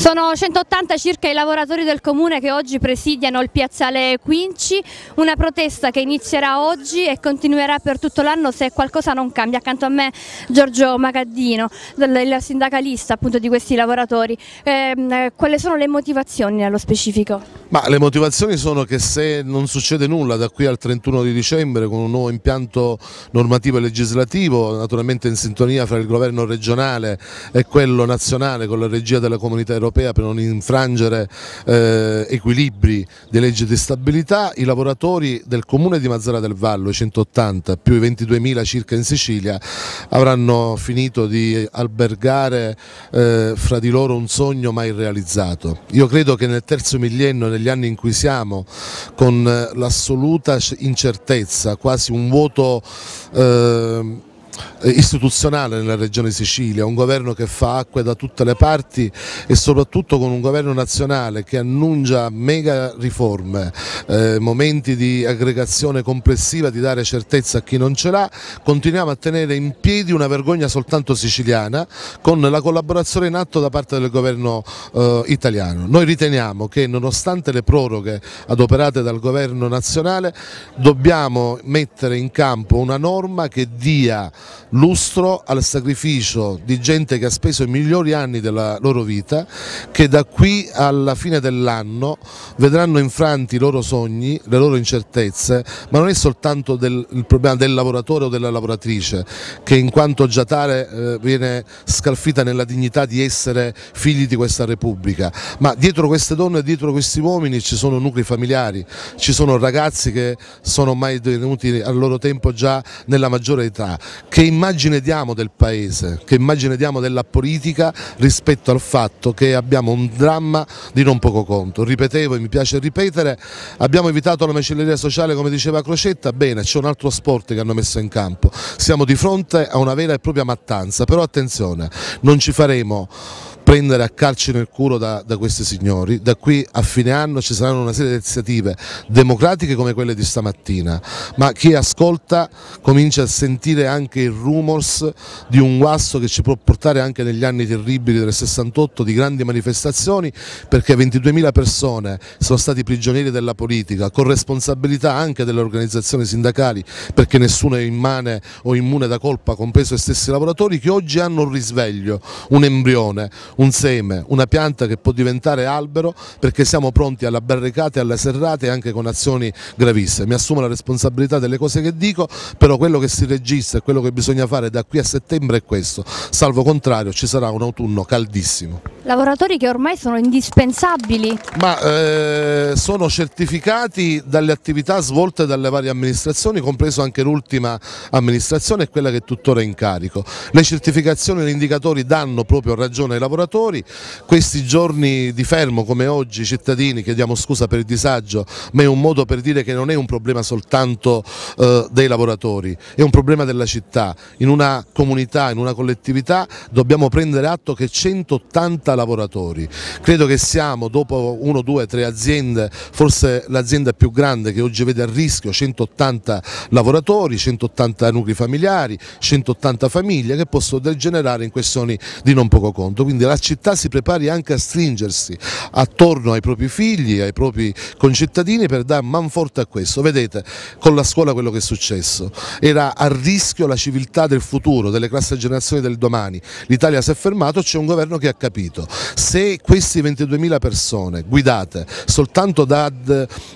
Sono 180 circa i lavoratori del comune che oggi presidiano il piazzale Quinci, una protesta che inizierà oggi e continuerà per tutto l'anno se qualcosa non cambia. Accanto a me Giorgio Magaddino, il sindacalista appunto di questi lavoratori. Eh, quali sono le motivazioni nello specifico? Ma le motivazioni sono che se non succede nulla da qui al 31 di dicembre con un nuovo impianto normativo e legislativo, naturalmente in sintonia fra il governo regionale e quello nazionale con la regia della comunità europea per non infrangere eh, equilibri di legge di stabilità, i lavoratori del comune di Mazzara del Vallo, i 180 più i 22.000 circa in Sicilia, avranno finito di albergare eh, fra di loro un sogno mai realizzato. Io credo che nel terzo millennio negli anni in cui siamo, con eh, l'assoluta incertezza, quasi un vuoto eh, istituzionale nella regione Sicilia, un governo che fa acque da tutte le parti e soprattutto con un governo nazionale che annuncia mega riforme, eh, momenti di aggregazione complessiva, di dare certezza a chi non ce l'ha, continuiamo a tenere in piedi una vergogna soltanto siciliana con la collaborazione in atto da parte del governo eh, italiano. Noi riteniamo che nonostante le proroghe adoperate dal governo nazionale dobbiamo mettere in campo una norma che dia lustro al sacrificio di gente che ha speso i migliori anni della loro vita, che da qui alla fine dell'anno vedranno infranti i loro sogni, le loro incertezze, ma non è soltanto del, il problema del lavoratore o della lavoratrice, che in quanto già tale eh, viene scalfita nella dignità di essere figli di questa Repubblica, ma dietro queste donne e dietro questi uomini ci sono nuclei familiari, ci sono ragazzi che sono mai venuti al loro tempo già nella maggiore età, che immagine diamo del Paese, che immagine diamo della politica rispetto al fatto che abbiamo un dramma di non poco conto. Ripetevo e mi piace ripetere, abbiamo evitato la macelleria sociale come diceva Crocetta, bene, c'è un altro sport che hanno messo in campo, siamo di fronte a una vera e propria mattanza, però attenzione, non ci faremo prendere a calci nel culo da, da, questi signori. Da qui a fine anno ci saranno una serie di iniziative democratiche come quelle di stamattina, ma chi ascolta comincia a sentire anche il rumors di un guasto che ci può portare anche negli anni terribili del 68 di grandi manifestazioni perché 22.000 persone sono stati prigionieri della politica con responsabilità anche delle organizzazioni sindacali perché nessuno è immane o immune da colpa compreso i stessi lavoratori che oggi hanno un risveglio, un embrione, un seme, una pianta che può diventare albero perché siamo pronti alla barricata e alle serrate anche con azioni gravissime. Mi assumo la responsabilità delle cose che dico, però quello che si registra e quello che bisogna fare da qui a settembre è questo, salvo contrario ci sarà un autunno caldissimo. Lavoratori che ormai sono indispensabili. Ma eh, sono certificati dalle attività svolte dalle varie amministrazioni, compreso anche l'ultima amministrazione e quella che è tuttora in carico. Le certificazioni e gli indicatori danno proprio ragione ai lavoratori lavoratori, questi giorni di fermo come oggi cittadini chiediamo scusa per il disagio ma è un modo per dire che non è un problema soltanto eh, dei lavoratori, è un problema della città, in una comunità, in una collettività dobbiamo prendere atto che 180 lavoratori, credo che siamo dopo 1, 2, 3 aziende, forse l'azienda più grande che oggi vede a rischio 180 lavoratori, 180 nuclei familiari, 180 famiglie che possono degenerare in questioni di non poco conto, quindi la città si prepari anche a stringersi attorno ai propri figli, ai propri concittadini per dare manforte a questo. Vedete con la scuola quello che è successo, era a rischio la civiltà del futuro, delle classi generazioni del domani, l'Italia si è fermato, c'è un governo che ha capito, se questi 22.000 persone guidate soltanto da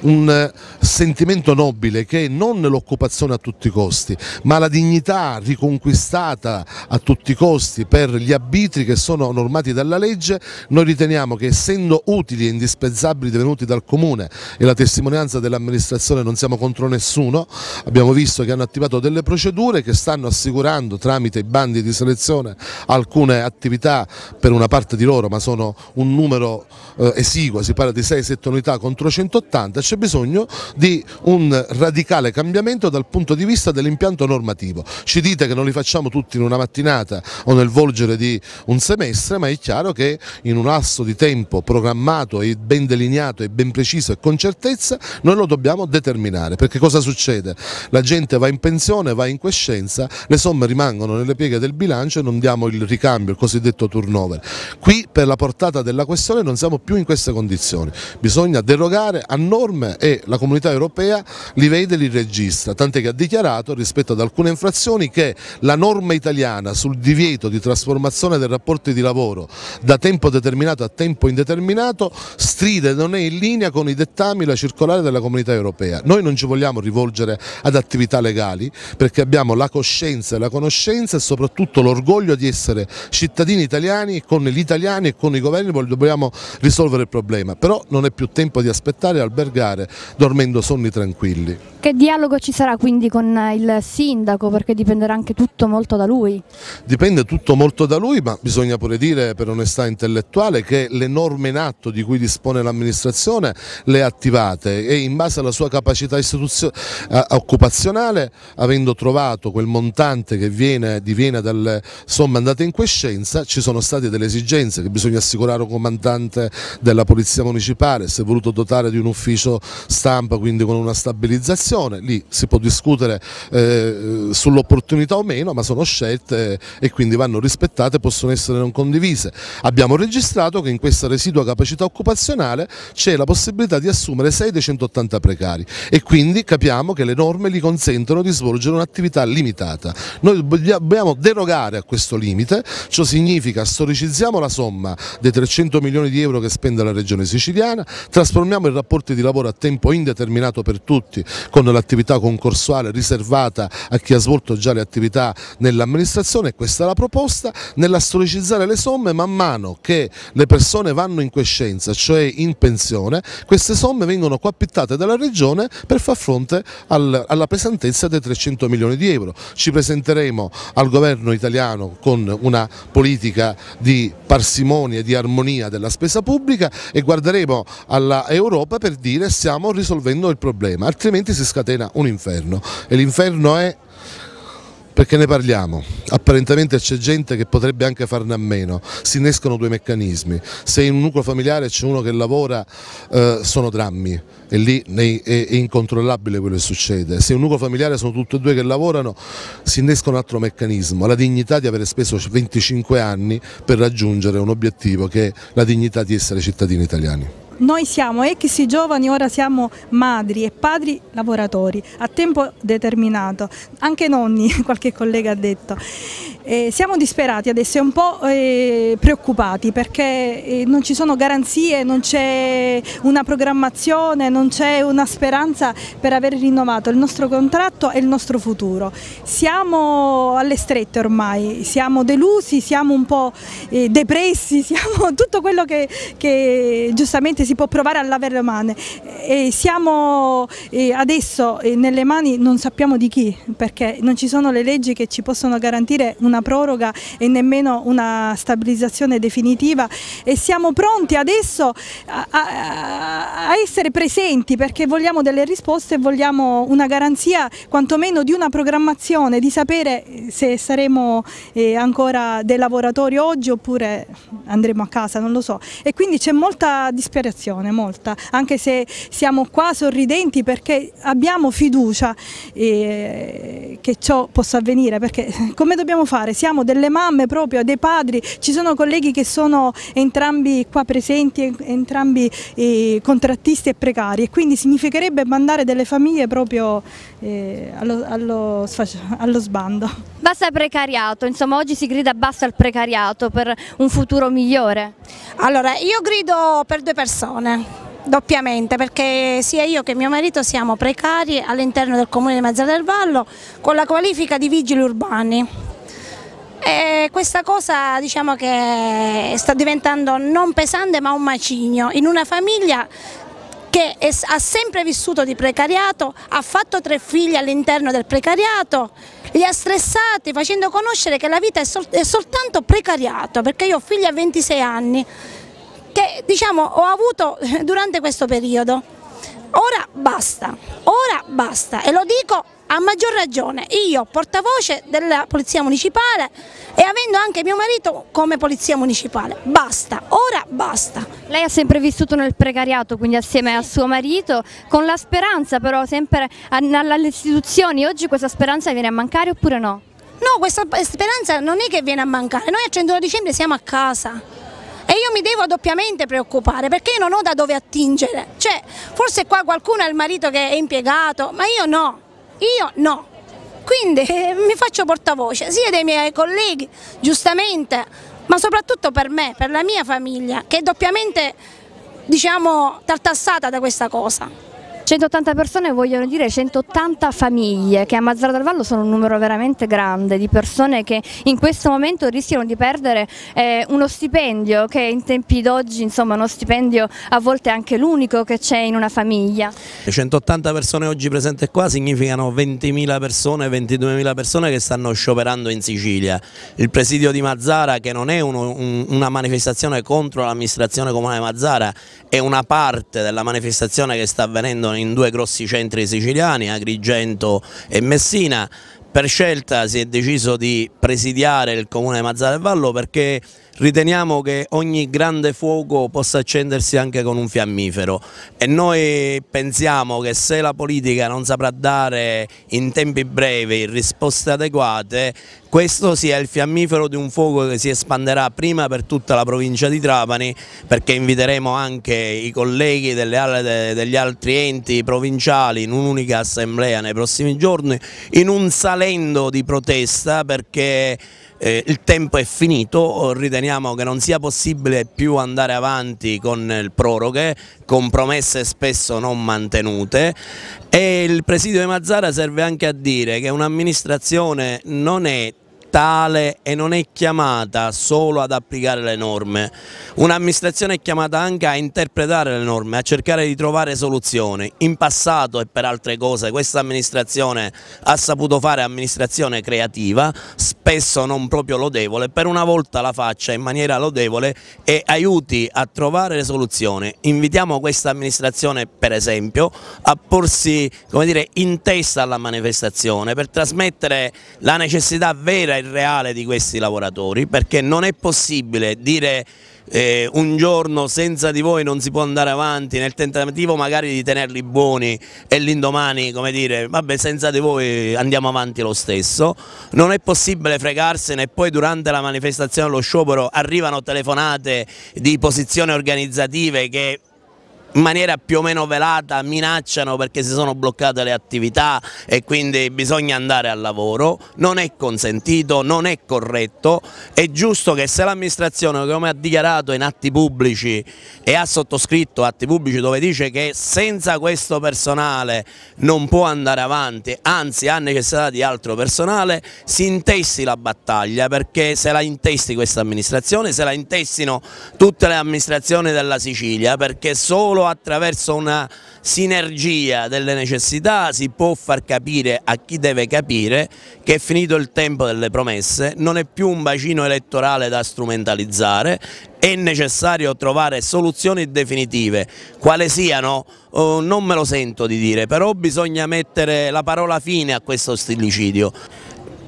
un sentimento nobile che è non l'occupazione a tutti i costi, ma la dignità riconquistata a tutti i costi per gli arbitri che sono normati normati dalla legge, noi riteniamo che essendo utili e indispensabili venuti dal Comune e la testimonianza dell'amministrazione non siamo contro nessuno, abbiamo visto che hanno attivato delle procedure che stanno assicurando tramite i bandi di selezione alcune attività per una parte di loro, ma sono un numero eh, esiguo, si parla di 6-7 unità contro 180, c'è bisogno di un radicale cambiamento dal punto di vista dell'impianto normativo. Ci dite che non li facciamo tutti in una mattinata o nel volgere di un semestre, ma è chiaro che in un lasso di tempo programmato e ben delineato e ben preciso e con certezza noi lo dobbiamo determinare perché cosa succede? La gente va in pensione, va in quiescenza, le somme rimangono nelle pieghe del bilancio e non diamo il ricambio, il cosiddetto turnover. Qui per la portata della questione non siamo più in queste condizioni, bisogna derogare a norme e la comunità europea li vede e li registra, tant'è che ha dichiarato rispetto ad alcune infrazioni che la norma italiana sul divieto di trasformazione dei rapporti di lavoro da tempo determinato a tempo indeterminato stride, non è in linea con i dettami, la circolare della comunità europea. Noi non ci vogliamo rivolgere ad attività legali perché abbiamo la coscienza e la conoscenza e soprattutto l'orgoglio di essere cittadini italiani con gli italiani e con i governi dobbiamo risolvere il problema, però non è più tempo di aspettare e albergare dormendo sonni tranquilli. Che dialogo ci sarà quindi con il sindaco perché dipenderà anche tutto molto da lui? Dipende tutto molto da lui ma bisogna pure dire per onestà intellettuale che le norme in atto di cui dispone l'amministrazione le ha attivate e in base alla sua capacità occupazionale avendo trovato quel montante che viene, diviene dalle somme andate in quiescenza ci sono state delle esigenze che bisogna assicurare un comandante della polizia municipale, si è voluto dotare di un ufficio stampa quindi con una stabilizzazione, lì si può discutere eh, sull'opportunità o meno ma sono scelte e quindi vanno rispettate, possono essere non condivise. Abbiamo registrato che in questa residua capacità occupazionale c'è la possibilità di assumere 6 dei 180 precari e quindi capiamo che le norme gli consentono di svolgere un'attività limitata. Noi dobbiamo derogare a questo limite, ciò significa storicizziamo la somma dei 300 milioni di euro che spende la regione siciliana, trasformiamo i rapporti di lavoro a tempo indeterminato per tutti con l'attività concorsuale riservata a chi ha svolto già le attività nell'amministrazione, questa è la proposta, nella storicizzare le somme man mano che le persone vanno in quiescenza, cioè in pensione, queste somme vengono coappittate dalla regione per far fronte al, alla pesantezza dei 300 milioni di euro. Ci presenteremo al governo italiano con una politica di parsimonia e di armonia della spesa pubblica e guarderemo all'Europa per dire stiamo risolvendo il problema, altrimenti si scatena un inferno e l'inferno è perché ne parliamo? Apparentemente c'è gente che potrebbe anche farne a meno, si innescono due meccanismi, se in un nucleo familiare c'è uno che lavora eh, sono drammi. E lì è incontrollabile quello che succede, se in un nucleo familiare sono tutti e due che lavorano si innesca un altro meccanismo, la dignità di avere speso 25 anni per raggiungere un obiettivo che è la dignità di essere cittadini italiani. Noi siamo ex giovani, ora siamo madri e padri lavoratori a tempo determinato, anche nonni, qualche collega ha detto. Eh, siamo disperati adesso e un po' eh, preoccupati perché eh, non ci sono garanzie, non c'è una programmazione, non c'è una speranza per aver rinnovato il nostro contratto e il nostro futuro. Siamo alle strette ormai, siamo delusi, siamo un po' eh, depressi, siamo tutto quello che, che giustamente si può provare a lavare le mani. E siamo eh, adesso eh, nelle mani non sappiamo di chi perché non ci sono le leggi che ci possono garantire una una proroga e nemmeno una stabilizzazione definitiva e siamo pronti adesso a, a, a essere presenti perché vogliamo delle risposte e vogliamo una garanzia quantomeno di una programmazione, di sapere se saremo eh, ancora dei lavoratori oggi oppure andremo a casa, non lo so. E quindi c'è molta disperazione, molta, anche se siamo qua sorridenti perché abbiamo fiducia eh, che ciò possa avvenire, perché come dobbiamo fare? Fare, siamo delle mamme proprio, dei padri, ci sono colleghi che sono entrambi qua presenti, entrambi eh, contrattisti e precari e quindi significherebbe mandare delle famiglie proprio eh, allo, allo, allo sbando. Basta precariato, insomma oggi si grida basta il precariato per un futuro migliore? Allora io grido per due persone doppiamente perché sia io che mio marito siamo precari all'interno del comune di Mazza del Vallo con la qualifica di vigili urbani. E questa cosa diciamo che sta diventando non pesante ma un macigno. In una famiglia che è, ha sempre vissuto di precariato, ha fatto tre figli all'interno del precariato, li ha stressati facendo conoscere che la vita è, sol è soltanto precariato, perché io ho figli a 26 anni che diciamo ho avuto durante questo periodo. Ora basta, ora basta. E lo dico a maggior ragione io portavoce della Polizia Municipale e avendo anche mio marito come Polizia Municipale. Basta, ora basta. Lei ha sempre vissuto nel precariato, quindi assieme a suo marito, con la speranza però sempre alle istituzioni. Oggi questa speranza viene a mancare oppure no? No, questa speranza non è che viene a mancare, noi a 101 dicembre siamo a casa e io mi devo doppiamente preoccupare perché io non ho da dove attingere, cioè forse qua qualcuno ha il marito che è impiegato, ma io no, io no. Quindi eh, mi faccio portavoce sia dei miei colleghi, giustamente, ma soprattutto per me, per la mia famiglia, che è doppiamente diciamo, tartassata da questa cosa. 180 persone vogliono dire 180 famiglie che a Mazzara del Vallo sono un numero veramente grande di persone che in questo momento rischiano di perdere eh, uno stipendio che in tempi d'oggi insomma uno stipendio a volte anche l'unico che c'è in una famiglia. Le 180 persone oggi presenti qua significano 20.000 persone, 22.000 persone che stanno scioperando in Sicilia. Il presidio di Mazzara che non è uno, un, una manifestazione contro l'amministrazione comunale Mazzara è una parte della manifestazione che sta avvenendo in due grossi centri siciliani, Agrigento e Messina. Per scelta si è deciso di presidiare il comune di Mazzara del Vallo perché riteniamo che ogni grande fuoco possa accendersi anche con un fiammifero. E noi pensiamo che se la politica non saprà dare in tempi brevi risposte adeguate questo sia il fiammifero di un fuoco che si espanderà prima per tutta la provincia di Trapani perché inviteremo anche i colleghi delle, degli altri enti provinciali in un'unica assemblea nei prossimi giorni in un salendo di protesta perché eh, il tempo è finito, riteniamo che non sia possibile più andare avanti con il proroghe, con promesse spesso non mantenute. E il presidio di Mazzara serve anche a dire che un'amministrazione non è tale e non è chiamata solo ad applicare le norme, un'amministrazione è chiamata anche a interpretare le norme, a cercare di trovare soluzioni. In passato e per altre cose questa amministrazione ha saputo fare amministrazione creativa, spesso non proprio lodevole, per una volta la faccia in maniera lodevole e aiuti a trovare le soluzioni. Invitiamo questa amministrazione per esempio a porsi dire, in testa alla manifestazione per trasmettere la necessità vera e reale di questi lavoratori perché non è possibile dire eh, un giorno senza di voi non si può andare avanti nel tentativo magari di tenerli buoni e l'indomani come dire vabbè senza di voi andiamo avanti lo stesso. Non è possibile fregarsene e poi durante la manifestazione allo sciopero arrivano telefonate di posizioni organizzative che in maniera più o meno velata minacciano perché si sono bloccate le attività e quindi bisogna andare al lavoro, non è consentito, non è corretto, è giusto che se l'amministrazione come ha dichiarato in atti pubblici e ha sottoscritto atti pubblici dove dice che senza questo personale non può andare avanti, anzi ha necessità di altro personale, si intessi la battaglia perché se la intesti questa amministrazione, se la intestino tutte le amministrazioni della Sicilia perché solo solo attraverso una sinergia delle necessità si può far capire a chi deve capire che è finito il tempo delle promesse, non è più un bacino elettorale da strumentalizzare, è necessario trovare soluzioni definitive, quale siano oh, non me lo sento di dire, però bisogna mettere la parola fine a questo stillicidio.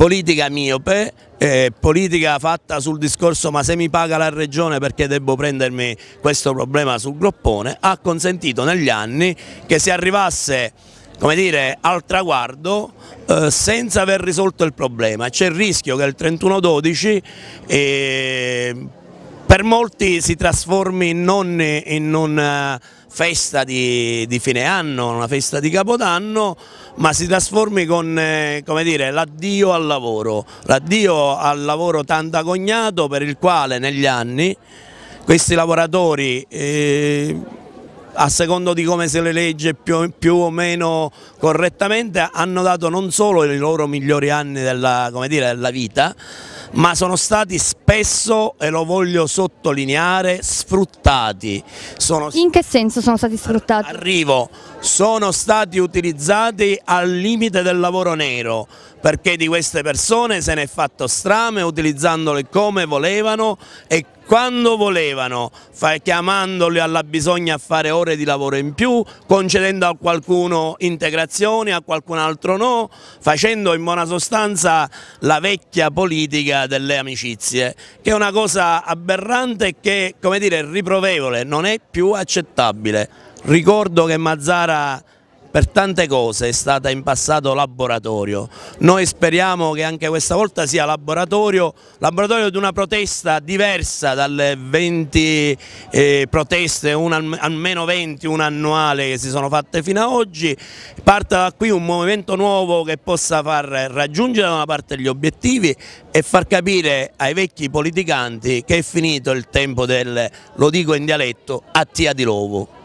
Politica miope, eh, politica fatta sul discorso ma se mi paga la regione perché devo prendermi questo problema sul groppone, ha consentito negli anni che si arrivasse come dire, al traguardo eh, senza aver risolto il problema. C'è il rischio che il 31-12 eh, per molti si trasformi non in una festa di, di fine anno, una festa di capodanno, ma si trasformi con eh, l'addio al lavoro, l'addio al lavoro tanto agognato per il quale negli anni questi lavoratori eh, a secondo di come se le legge più, più, o meno correttamente hanno dato non solo i loro migliori anni della, dire, della vita ma sono stati spesso, e lo voglio sottolineare, sfruttati. Sono... In che senso sono stati sfruttati? Arrivo, sono stati utilizzati al limite del lavoro nero perché di queste persone se ne è fatto strame utilizzandole come volevano e quando volevano, chiamandoli alla bisogna a fare ore di lavoro in più, concedendo a qualcuno integrazioni, a qualcun altro no, facendo in buona sostanza la vecchia politica delle amicizie, che è una cosa aberrante e che, come dire, riprovevole, non è più accettabile. Ricordo che Mazzara per tante cose è stata in passato laboratorio. Noi speriamo che anche questa volta sia laboratorio, laboratorio di una protesta diversa dalle 20 eh, proteste, una, almeno 20, una annuale che si sono fatte fino ad oggi. Parta da qui un movimento nuovo che possa far raggiungere da una parte gli obiettivi e far capire ai vecchi politicanti che è finito il tempo del, lo dico in dialetto, attia di lovo.